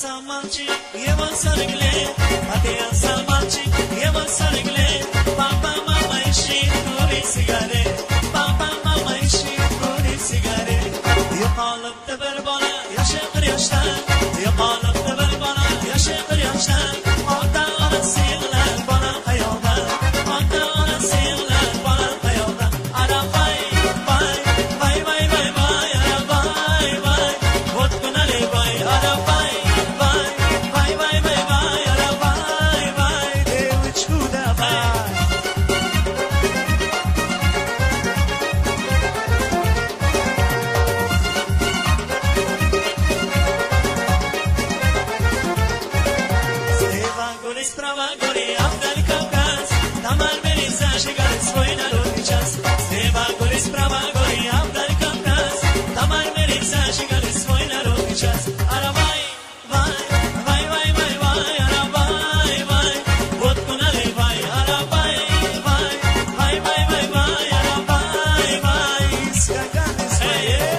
samanchi, yevan sarigle, ateya samanchi, papa mama ishi, kuri sigare, papa mama kuri sigare, you all of the Cuiabá. yeah.